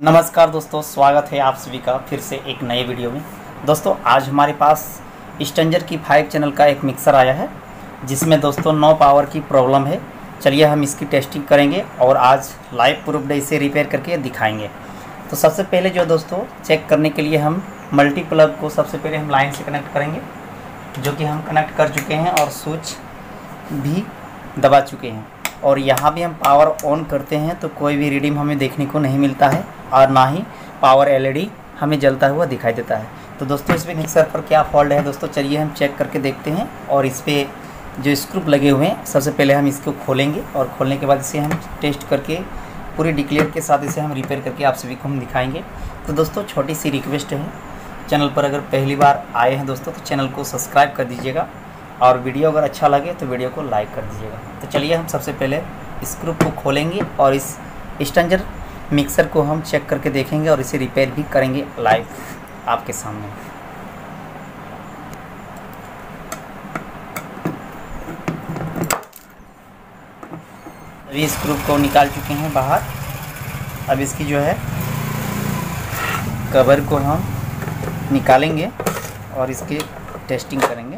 नमस्कार दोस्तों, स्वागत है आप सभी का फिर से एक नए वीडियो में। दोस्तों, आज हमारे पास स्टेंजर की फाइव चैनल का एक मिक्सर आया है, जिसमें दोस्तों नो पावर की प्रॉब्लम है। चलिए हम इसकी टेस्टिंग करेंगे और आज लाइव प्रूफ डे इसे रिपेयर करके दिखाएँगे। तो सबसे पहले जो दोस्तों चेक करने के लिए हम मल्टी प्लग को सबसे पहले हम लाइन से कनेक्ट करेंगे, जो कि हम कनेक्ट कर चुके हैं और स्विच भी दबा चुके हैं। और यहाँ भी हम पावर ऑन करते हैं तो कोई भी रीडिंग हमें देखने को नहीं मिलता है, और ना ही पावर एलईडी हमें जलता हुआ दिखाई देता है। तो दोस्तों इसमें मिक्सर पर क्या फॉल्ट है? दोस्तों, चलिए हम चेक करके देखते हैं, और इस पर जो स्क्रूप लगे हुए हैं, सबसे पहले हम इसको खोलेंगे, और खोलने के बाद इसे हम टेस्ट करके, पूरी डिक्लेयर के साथ इसे हम रिपेयर करके आप सभी को हम दिखाएँगे। तो दोस्तों, छोटी सी रिक्वेस्ट है चैनल पर अगर पहली बार आए हैं दोस्तों तो चैनल को सब्सक्राइब कर दीजिएगा और वीडियो अगर अच्छा लगे तो वीडियो को लाइक कर दीजिएगा। तो चलिए हम सबसे पहले स्क्रू को खोलेंगे और इस स्टंजर मिक्सर को हम चेक करके देखेंगे और इसे रिपेयर भी करेंगे लाइव आपके सामने। अभी स्क्रू को निकाल चुके हैं बाहर। अब इसकी जो है कवर को हम निकालेंगे और इसकी टेस्टिंग करेंगे।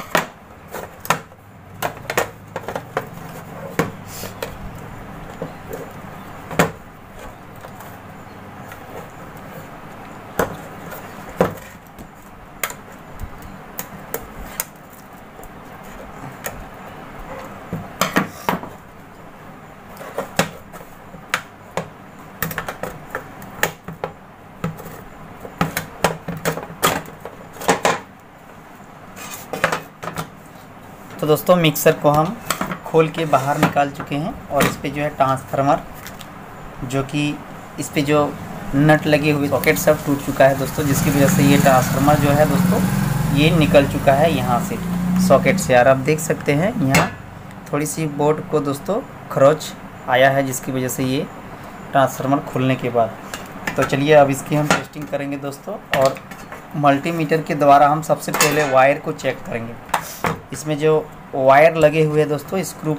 तो दोस्तों मिक्सर को हम खोल के बाहर निकाल चुके हैं और इस पर जो है ट्रांसफार्मर जो कि इस पर जो नट लगे हुए सॉकेट सब टूट चुका है दोस्तों, जिसकी वजह से ये ट्रांसफार्मर जो है दोस्तों, ये निकल चुका है यहाँ से। सॉकेट से यार आप देख सकते हैं, यहाँ थोड़ी सी बोर्ड को दोस्तों खरोच आया है, जिसकी वजह से ये ट्रांसफार्मर खुलने के बाद। तो चलिए अब इसकी हम टेस्टिंग करेंगे दोस्तों और मल्टीमीटर के द्वारा हम सबसे पहले वायर को चेक करेंगे। इसमें जो वायर लगे हुए हैं दोस्तों स्क्रू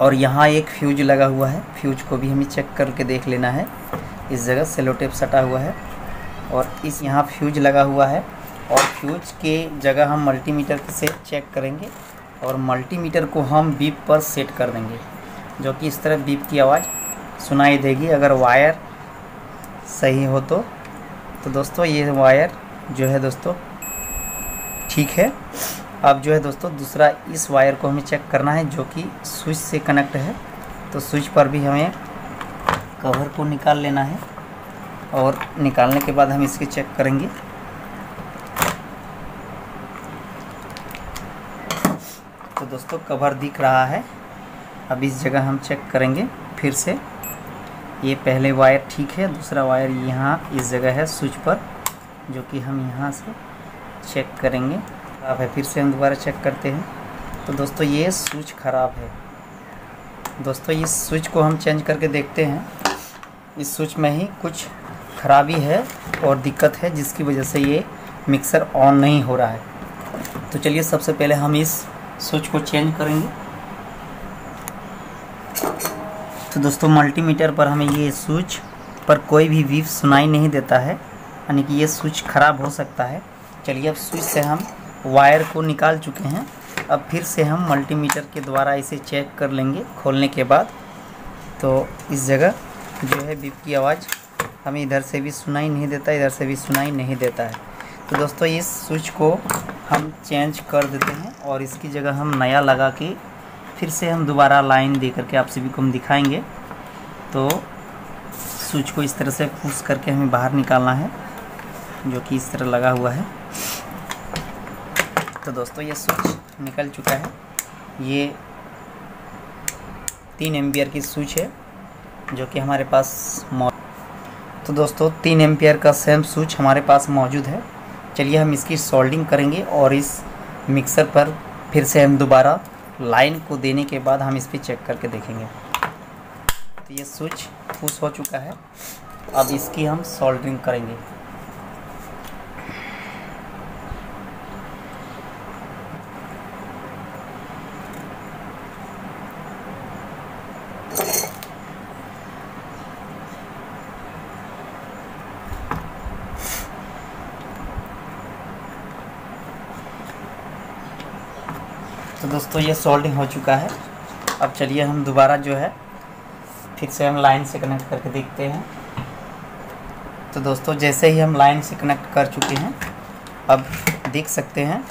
और यहाँ एक फ्यूज लगा हुआ है। फ्यूज को भी हमें चेक करके देख लेना है। इस जगह सेलो टेप सटा हुआ है, और इस यहाँ फ्यूज लगा हुआ है, और फ्यूज के जगह हम मल्टीमीटर से चेक करेंगे, और मल्टीमीटर को हम बीप पर सेट कर देंगे, जो कि इस तरह बीप की आवाज़ सुनाई देगी। अगर वायर सही हो तो तो दोस्तों ये वायर जो है दोस्तों, ठीक है। अब जो है दोस्तों, दूसरा इस वायर को हमें चेक करना है जो कि स्विच से कनेक्ट है। तो स्विच पर भी हमें कवर को निकाल लेना है और निकालने के बाद हम इसके चेक करेंगे। तो दोस्तों कवर दिख रहा है। अब इस जगह हम चेक करेंगे फिर से। ये पहले वायर ठीक है, दूसरा वायर यहाँ इस जगह है स्विच पर, जो कि हम यहाँ से चेक करेंगे। ख़राब है, फिर से हम दोबारा चेक करते हैं। तो दोस्तों, ये स्विच ख़राब है। दोस्तों, इस स्विच को हम चेंज करके देखते हैं। इस स्विच में ही कुछ ख़राबी है और दिक्कत है, जिसकी वजह से ये मिक्सर ऑन नहीं हो रहा है। तो चलिए, सबसे पहले हम इस स्विच को चेंज करेंगे। तो दोस्तों मल्टीमीटर पर हमें ये स्विच पर कोई भी वीव सुनाई नहीं देता है, यानी कि ये स्विच ख़राब हो सकता है। चलिए, अब स्विच से हम वायर को निकाल चुके हैं। अब फिर से हम मल्टीमीटर के द्वारा इसे चेक कर लेंगे खोलने के बाद। तो इस जगह जो है बीप की आवाज़ हमें इधर से भी सुनाई नहीं देता, इधर से भी सुनाई नहीं देता है। तो दोस्तों इस स्विच को हम चेंज कर देते हैं और इसकी जगह हम नया लगा के फिर से हम दोबारा लाइन दे करके आप सभी को हम दिखाएँगे। तो स्विच को इस तरह से पुश करके हमें बाहर निकालना है, जो कि इस तरह लगा हुआ है। तो दोस्तों ये स्विच निकल चुका है। ये तीन एम्पियर की स्विच है, जो कि हमारे पास तो दोस्तों तीन एम्पियर का सेम स्विच हमारे पास मौजूद है। चलिए हम इसकी सोल्डिंग करेंगे और इस मिक्सर पर फिर से हम दोबारा लाइन को देने के बाद हम इस पर चेक करके देखेंगे। तो ये स्विच पुश हो चुका है। अब इसकी हम सोल्डरिंग करेंगे। तो दोस्तों, ये सोल्डिंग हो चुका है। अब चलिए हम दोबारा जो है, फिर से हम लाइन से कनेक्ट करके देखते हैं। तो दोस्तों, जैसे ही हम लाइन से कनेक्ट कर चुके हैं, अब देख सकते हैं,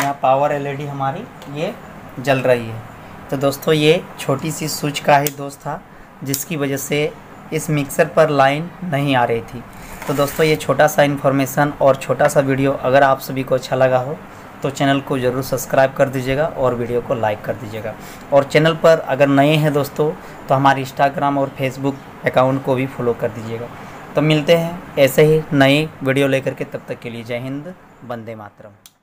यहाँ पावर एलईडी हमारी ये जल रही है। तो दोस्तों, ये छोटी सी स्विच का ही दोस्त था, जिसकी वजह से इस मिक्सर पर लाइन नहीं आ रही थी। तो दोस्तों, ये छोटा सा इन्फॉर्मेशन और छोटा सा वीडियो अगर आप सभी को अच्छा लगा हो तो चैनल को ज़रूर सब्सक्राइब कर दीजिएगा और वीडियो को लाइक कर दीजिएगा। और चैनल पर अगर नए हैं दोस्तों तो हमारे इंस्टाग्राम और फेसबुक अकाउंट को भी फॉलो कर दीजिएगा। तो मिलते हैं ऐसे ही नई वीडियो लेकर के, तब तक के लिए जय हिंद, वंदे मातरम।